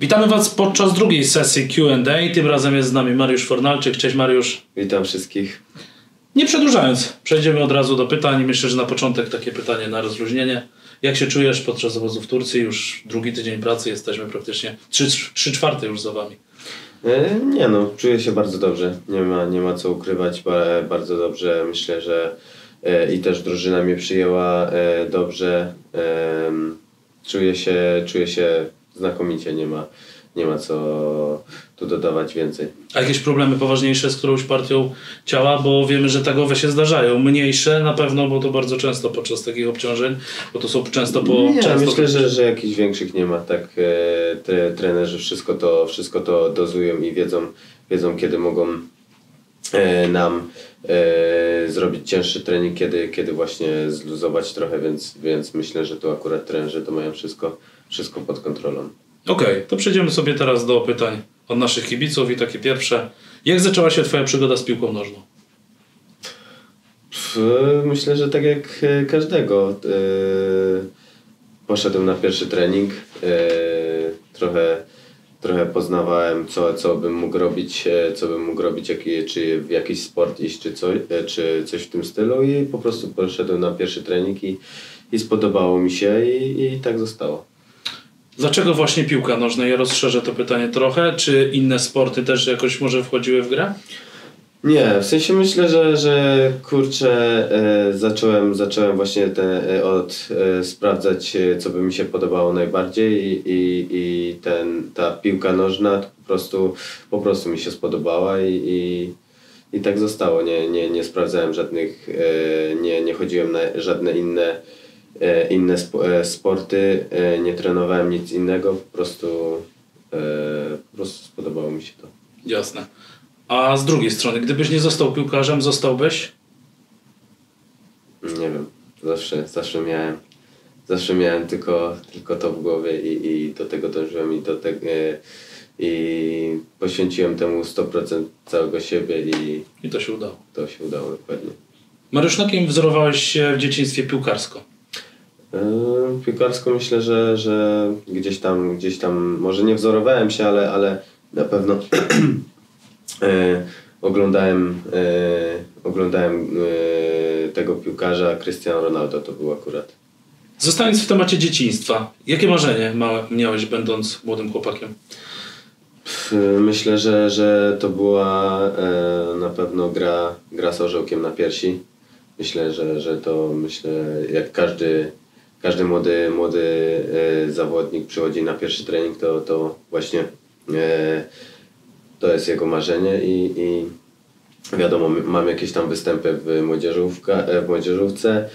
Witamy Was podczas drugiej sesji Q&A. Tym razem jest z nami Mariusz Fornalczyk. Cześć Mariusz. Witam wszystkich. Nie przedłużając, przejdziemy od razu do pytań. Myślę, że na początek takie pytanie na rozluźnienie. Jak się czujesz podczas obozu w Turcji? Już drugi tydzień pracy, jesteśmy praktycznie trzy, trzy czwarte już za Wami. E, Nie no, czuję się bardzo dobrze. Nie ma, nie ma co ukrywać. Ba- Bardzo dobrze. Myślę, że i też drużyna mnie przyjęła e, dobrze. Czuję się, czuję się znakomicie. Nie ma, nie ma co tu dodawać więcej. A jakieś problemy poważniejsze z którąś partią ciała? Bo wiemy, że tagowe się zdarzają. Mniejsze na pewno, bo to bardzo często podczas takich obciążeń, bo to są często po... Nie, często myślę, że, że jakichś większych nie ma. Tak, e, tre, trenerzy wszystko to, wszystko to dozują i wiedzą, wiedzą kiedy mogą e, nam e, zrobić cięższy trening, kiedy, kiedy właśnie zluzować trochę, więc, więc myślę, że tu akurat trenerzy to mają wszystko, wszystko pod kontrolą. Okej, to przejdziemy sobie teraz do pytań od naszych kibiców i takie pierwsze. Jak zaczęła się Twoja przygoda z piłką nożną? Myślę, że tak jak e, każdego. e, Poszedłem na pierwszy trening. e, Trochę, trochę poznawałem, co, co bym mógł robić, e, co bym mógł robić, jaki, czy w jakiś sport iść, czy coś, e, czy coś w tym stylu. I po prostu poszedłem na pierwszy trening i, i spodobało mi się i, i tak zostało. Dlaczego właśnie piłka nożna? Ja rozszerzę to pytanie trochę. Czy inne sporty też jakoś może wchodziły w grę? Nie, w sensie myślę, że, że kurczę, e, zacząłem, zacząłem właśnie te, e, od e, sprawdzać, e, co by mi się podobało najbardziej i, i, i ten, ta piłka nożna po prostu, po prostu mi się spodobała i, i, i tak zostało. Nie, nie, nie sprawdzałem żadnych, e, nie, nie chodziłem na żadne inne, e, inne spo, sporty, nie trenowałem nic innego, po prostu, po prostu spodobało mi się to. Jasne. A z drugiej strony, gdybyś nie został piłkarzem, zostałbyś? Nie wiem, zawsze, zawsze miałem, zawsze miałem tylko, tylko to w głowie i, i do tego dążyłem i do tego i poświęciłem temu 100% całego siebie i I to się udało. to się udało dokładnie. Mariusz, na kim wzorowałeś się w dzieciństwie piłkarsko? Yy, Piłkarsko myślę, że, że gdzieś tam, gdzieś tam, może nie wzorowałem się, ale, ale na pewno oglądałem, yy, oglądałem yy, tego piłkarza, Cristiano Ronaldo to był akurat. Zostając w temacie dzieciństwa, jakie marzenie małe miałeś będąc młodym chłopakiem? Myślę, że, że to była e, na pewno gra, gra z orzełkiem na piersi. Myślę, że, że to myślę, jak każdy, każdy młody, młody e, zawodnik przychodzi na pierwszy trening, to, to właśnie e, to jest jego marzenie i, i wiadomo, mam jakieś tam występy w, młodzieżówka, e, w młodzieżówce,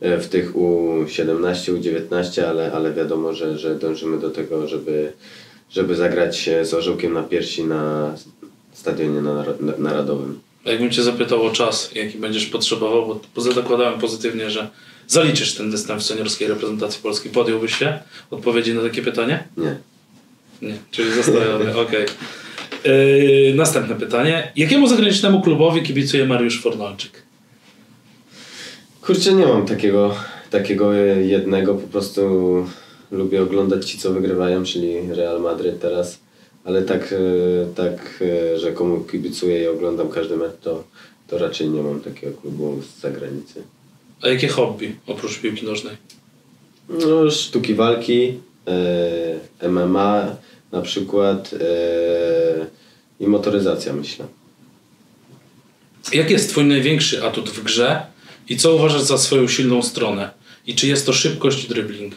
e, w tych U17, U19, ale, ale wiadomo, że, że dążymy do tego, żeby, żeby zagrać z orzełkiem na piersi na stadionie nar- narodowym. Jakbym cię zapytał o czas, jaki będziesz potrzebował, bo zakładałem pozytywnie, że zaliczysz ten występ w seniorskiej reprezentacji Polski. Podjąłbyś się odpowiedzi na takie pytanie? Nie. Nie, czyli zostawiamy, okej. Yy, następne pytanie. Jakiemu zagranicznemu klubowi kibicuje Mariusz Fornalczyk? Kurczę, nie mam takiego, takiego jednego, po prostu lubię oglądać ci, co wygrywają, czyli Real Madryt teraz, ale tak, e, tak e, że komu kibicuję i oglądam każdy mecz, to, to raczej nie mam takiego klubu z zagranicy. A jakie hobby oprócz piłki nożnej? No, sztuki walki, e, MMA na przykład i motoryzacja myślę. Jaki jest twój największy atut w grze i co uważasz za swoją silną stronę? I czy jest to szybkość i dribbling?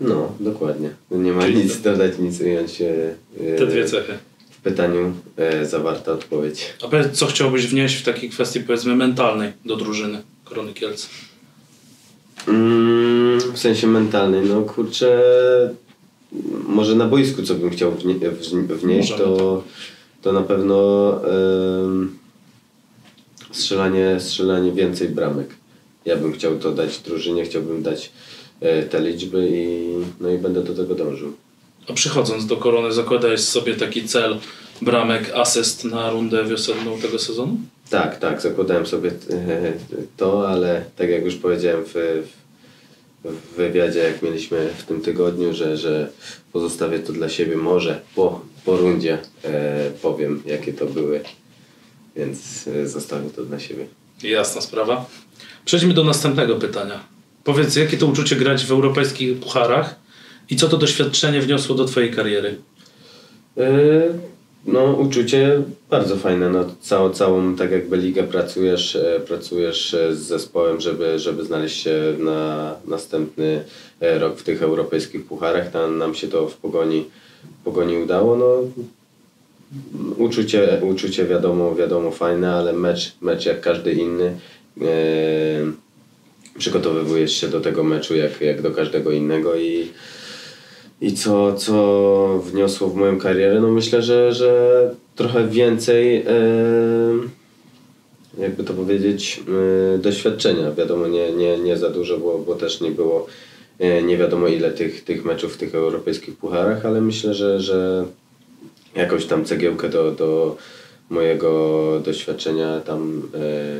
No, dokładnie. Nie ma Czyli nic dodać, nic ująć. e, Te dwie cechy. W pytaniu e, zawarta odpowiedź. A powiedz, co chciałbyś wnieść w takiej kwestii powiedzmy mentalnej do drużyny Korony Kielce? Mm, w sensie mentalnej, no kurczę, może na boisku co bym chciał wnie, wnieść, Możemy to, to na pewno em, strzelanie, strzelanie więcej bramek. Ja bym chciał to dać drużynie, chciałbym dać e, te liczby i, no i będę do tego dążył. A przychodząc do Korony zakładałeś sobie taki cel bramek, asyst na rundę wiosenną tego sezonu? Tak, tak, zakładałem sobie e, to, ale tak jak już powiedziałem w, w wywiadzie, jak mieliśmy w tym tygodniu, że, że pozostawię to dla siebie, może po, po rundzie e, powiem, jakie to były, więc e, zostawię to dla siebie. Jasna sprawa. Przejdźmy do następnego pytania. Powiedz, jakie to uczucie grać w europejskich pucharach i co to doświadczenie wniosło do Twojej kariery? E, no, uczucie bardzo fajne. No, całą, całą tak jakby ligę pracujesz, e, pracujesz e, z zespołem, żeby, żeby znaleźć się na następny e, rok w tych europejskich pucharach. Tam, nam się to w pogoni, pogoni udało. No, uczucie, uczucie wiadomo, wiadomo fajne, ale mecz, mecz jak każdy inny. E, przygotowywujesz się do tego meczu jak, jak do każdego innego i i co, co wniosło w moją karierę? No myślę, że, że trochę więcej, e, jakby to powiedzieć, e, doświadczenia. Wiadomo, nie, nie, nie za dużo, bo, bo też nie było e, nie wiadomo ile tych, tych meczów w tych europejskich pucharach, ale myślę, że, że jakąś tam cegiełkę do, do mojego doświadczenia tam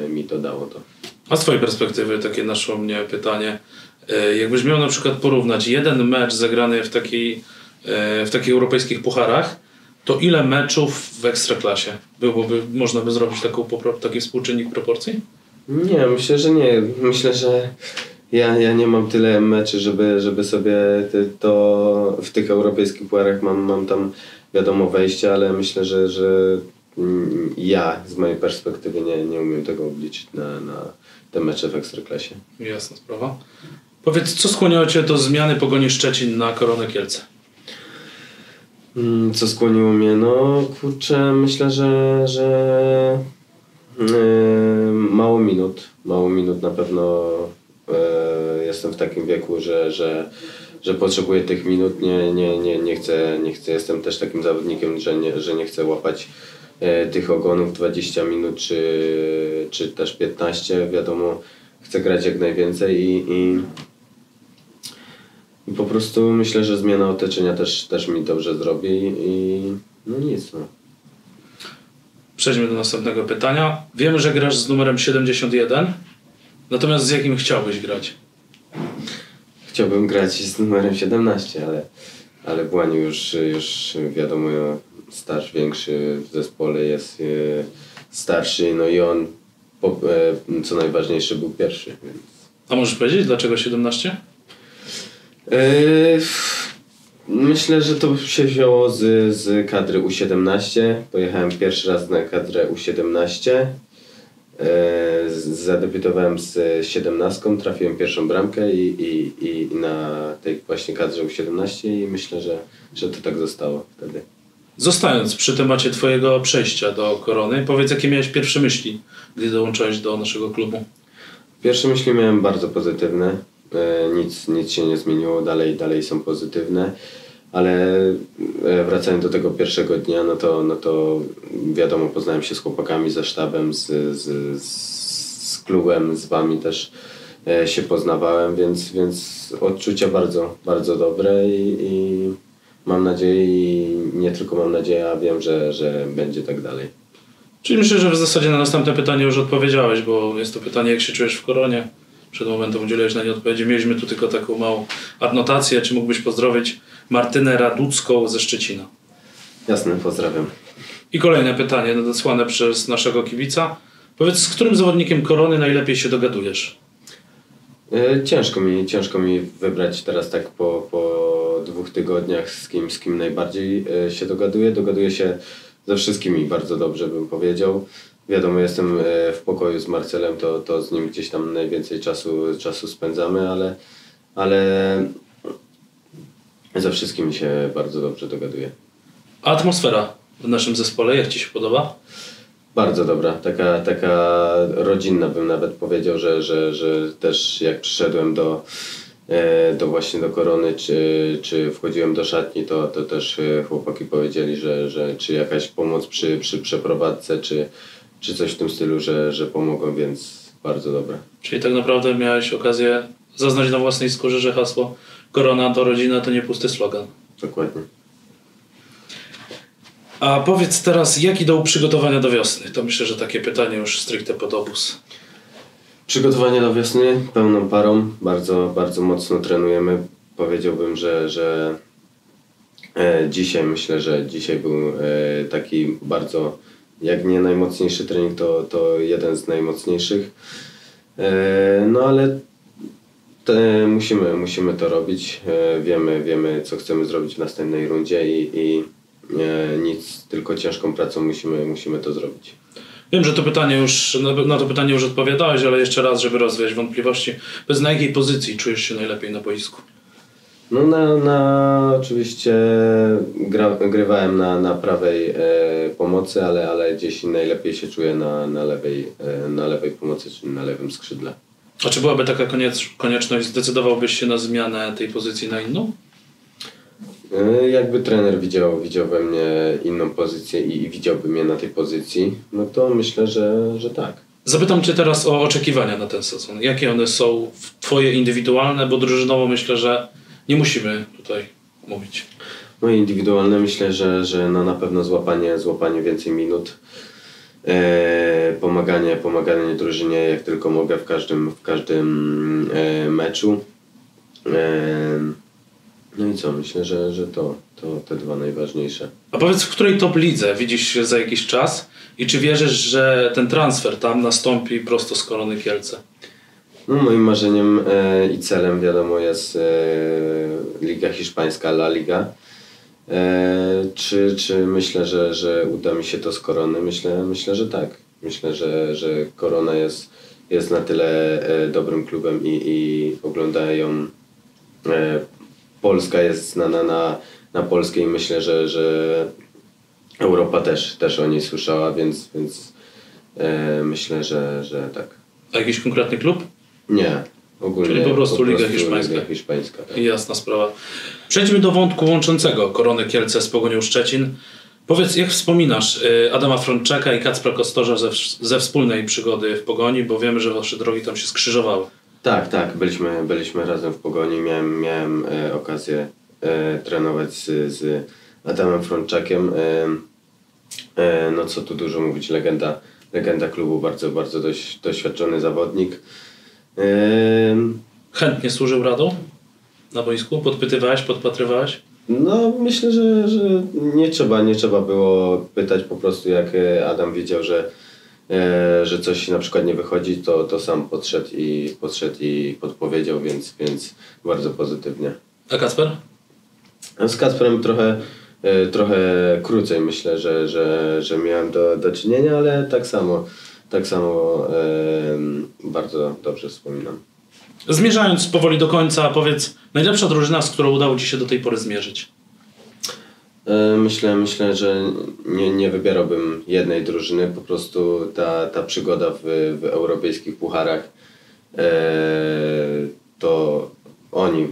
mi to dało to. A z Twojej perspektywy takie naszło mnie pytanie. E, jakbyś miał na przykład porównać jeden mecz zagrany w, takiej, e, w takich europejskich pucharach, to ile meczów w ekstraklasie byłoby, można by zrobić taką, taki współczynnik proporcji? Nie, myślę, że nie. Myślę, że ja, ja nie mam tyle meczy, żeby, żeby sobie to w tych europejskich pucharach mam, mam tam wiadomo wejście, ale myślę, że, że mm, ja z mojej perspektywy nie, nie umiem tego obliczyć na, na te mecze w Ekstraklasie. Jasna sprawa. Powiedz, co skłoniło Cię do zmiany Pogoni Szczecin na Koronę Kielce? Mm, co skłoniło mnie? No kurczę, myślę, że, że yy, mało minut. Mało minut na pewno yy, jestem w takim wieku, że, że, że potrzebuję tych minut. Nie, nie, nie, nie, chcę, nie chcę. Jestem też takim zawodnikiem, że nie, że nie chcę łapać yy, tych ogonów 20 minut czy, czy też 15. Wiadomo, chcę grać jak najwięcej i, i i po prostu myślę, że zmiana otoczenia też, też mi dobrze zrobi i no nic. No. Przejdźmy do następnego pytania. Wiemy, że grasz z numerem 71, natomiast z jakim chciałbyś grać? Chciałbym grać z numerem 17, ale, ale Błaniu już, już wiadomo, starszy, większy w zespole jest e, starszy, no i on e, co najważniejsze był pierwszy. Więc... A możesz powiedzieć, dlaczego 17? Yy, myślę, że to się wzięło z, z kadry U17. Pojechałem pierwszy raz na kadrę U17. Yy, zadebiutowałem z 17, trafiłem pierwszą bramkę i, i, i na tej właśnie kadrze U17 i myślę, że, że to tak zostało wtedy. Zostając przy temacie Twojego przejścia do korony, powiedz, jakie miałeś pierwsze myśli, gdy dołączyłeś do naszego klubu? Pierwsze myśli miałem bardzo pozytywne nic, nic się nie zmieniło, dalej, dalej są pozytywne. Ale e, wracając do tego pierwszego dnia, no to, no to wiadomo, poznałem się z chłopakami, ze sztabem, z, z, z klubem, z wami też e, się poznawałem, więc, więc odczucia bardzo, bardzo dobre i, i mam nadzieję i nie tylko mam nadzieję, a wiem, że, że będzie tak dalej. Czyli myślę, że w zasadzie na następne pytanie już odpowiedziałeś, bo jest to pytanie, jak się czujesz w koronie przed momentem udzieliłeś na nie odpowiedzi. Mieliśmy tu tylko taką małą adnotację. Czy mógłbyś pozdrowić Martynę Raducką ze Szczecina? Jasne, pozdrawiam. I kolejne pytanie nadesłane przez naszego kibica. Powiedz, z którym zawodnikiem Korony najlepiej się dogadujesz? E, ciężko mi, ciężko mi wybrać teraz tak po, po dwóch tygodniach z kim, z kim najbardziej e, się dogaduję. Dogaduję się ze wszystkimi bardzo dobrze bym powiedział wiadomo, jestem e, w pokoju z Marcelem, to, to z nim gdzieś tam najwięcej czasu, czasu spędzamy, ale, ale ze wszystkim się bardzo dobrze dogaduję. A atmosfera w naszym zespole, jak Ci się podoba? Bardzo dobra, taka, taka rodzinna bym nawet powiedział, że, że, że też jak przyszedłem do, e, do właśnie do korony, czy, czy wchodziłem do szatni, to, to też e, chłopaki powiedzieli, że, że czy jakaś pomoc przy, przy przeprowadzce, czy, czy coś w tym stylu, że, że pomogą, więc bardzo dobre. Czyli tak naprawdę miałeś okazję zaznać na własnej skórze, że hasło korona to rodzina to nie pusty slogan. Dokładnie. A powiedz teraz, jak idą przygotowania do wiosny? To myślę, że takie pytanie już stricte pod obóz. Przygotowanie do wiosny pełną parą. Bardzo, bardzo mocno trenujemy. Powiedziałbym, że, że e, dzisiaj myślę, że dzisiaj był e, taki bardzo, jak nie najmocniejszy trening, to, to jeden z najmocniejszych. E, no ale te, musimy, musimy to robić. E, wiemy, wiemy, co chcemy zrobić w następnej rundzie i, i e, nic, tylko ciężką pracą musimy, musimy to zrobić. Wiem, że to pytanie już, na- to pytanie już odpowiadałeś, ale jeszcze raz, żeby rozwiać wątpliwości. Bez na jakiej pozycji czujesz się najlepiej na boisku? No na, na oczywiście gra, grywałem na, na prawej e, pomocy, ale, ale gdzieś najlepiej się czuję na, na, lewej, e, na lewej pomocy, czyli na lewym skrzydle. A czy byłaby taka koniec, konieczność, zdecydowałbyś się na zmianę tej pozycji na inną? E, jakby trener widział, widział we mnie inną pozycję i, i widziałby mnie na tej pozycji, no to myślę, że, że tak. Zapytam Cię teraz o oczekiwania na ten sezon. Jakie one są Twoje indywidualne, bo drużynowo myślę, że nie musimy tutaj mówić. No indywidualne myślę, że, że no na pewno złapanie, złapanie więcej minut, e, pomaganie, pomaganie drużynie jak tylko mogę w każdym, w każdym e, meczu. E, no i co, myślę, że, że to, to te dwa najważniejsze. A powiedz, w której top lidze widzisz się za jakiś czas i czy wierzysz, że ten transfer tam nastąpi prosto z Korony Kielce? No, moim marzeniem e, i celem wiadomo jest e, Liga Hiszpańska, La Liga. E, czy, czy myślę, że, że uda mi się to z Korony? Myślę, myślę że tak. Myślę, że, że Korona jest, jest na tyle dobrym klubem i, i oglądają. Polska jest znana na, na polskiej i myślę, że, że Europa też, też o niej słyszała, więc, więc myślę, że, że tak. A jakiś konkretny klub? Nie. Ogólnie Czyli po prostu Liga Hiszpańska. Liga Hiszpańska tak. Jasna sprawa. Przejdźmy do wątku łączącego Koronę Kielce z Pogonią Szczecin. Powiedz, jak wspominasz y, Adama Frączeka i Kacpra Kostorza ze, ze wspólnej przygody w Pogoni, bo wiemy, że wasze drogi tam się skrzyżowały. Tak, tak, byliśmy, byliśmy razem w Pogoni, miałem, miałem e, okazję e, trenować z, z Adamem Frączakiem. E, no co tu dużo mówić, legenda, legenda klubu, bardzo, bardzo dość, doświadczony zawodnik. Chętnie służył radą na boisku? Podpytywałeś, podpatrywałeś? No, myślę, że, że nie, trzeba, nie trzeba było pytać po prostu, jak e, Adam wiedział, że, e, że coś na przykład nie wychodzi, to, to sam podszedł i, podszedł i podpowiedział, więc, więc bardzo pozytywnie. A Kacper? A Z Kacprem trochę, e, trochę krócej myślę, że, że, że miałem do, do czynienia, ale tak samo, tak samo e, bardzo dobrze wspominam. Zmierzając powoli do końca, powiedz, najlepsza drużyna, z którą udało Ci się do tej pory zmierzyć? E, Myślę, myślę, że nie, nie wybierałbym jednej drużyny, po prostu ta, ta przygoda w, w europejskich pucharach e, to oni,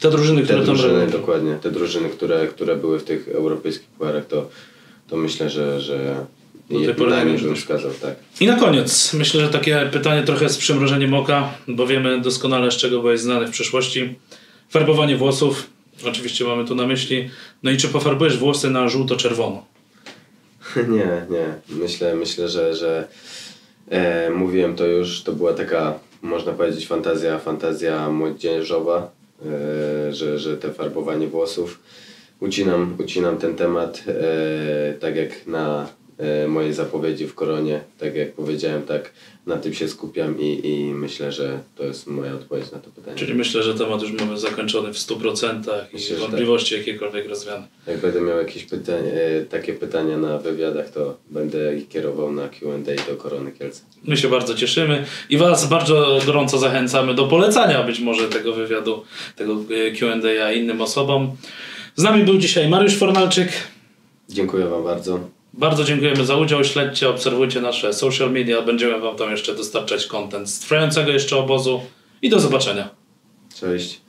Te drużyny, te które tam drużyny, robią. dokładnie, te drużyny, które, które były w tych europejskich pucharach, to, to myślę, że, że Do tej pory bym wskazał, tak. I na koniec, myślę, że takie pytanie trochę z przymrożeniem oka, bo wiemy doskonale, z czego byłeś znany w przeszłości. Farbowanie włosów, oczywiście mamy tu na myśli. No i czy pofarbujesz włosy na żółto-czerwono? Nie, nie. Myślę, myślę że, że e, mówiłem to już, to była taka, można powiedzieć, fantazja, fantazja młodzieżowa, e, że, że te farbowanie włosów. Ucinam, ucinam ten temat, e, tak jak na mojej zapowiedzi w Koronie, tak jak powiedziałem, tak na tym się skupiam i, i myślę, że to jest moja odpowiedź na to pytanie. Czyli myślę, że temat już mamy zakończony w 100% i Myślę, że wątpliwości jakiekolwiek rozwiane. Jak będę miał jakieś pytanie, e, takie pytania na wywiadach, to będę ich kierował na Q&A do Korony Kielce. My się bardzo cieszymy i Was bardzo gorąco zachęcamy do polecania być może tego wywiadu, tego e, Q&A innym osobom. Z nami był dzisiaj Mariusz Fornalczyk. Dziękuję Wam bardzo. Bardzo dziękujemy za udział. Śledźcie, obserwujcie nasze social media. Będziemy Wam tam jeszcze dostarczać content z trwającego jeszcze obozu. I do zobaczenia. Cześć.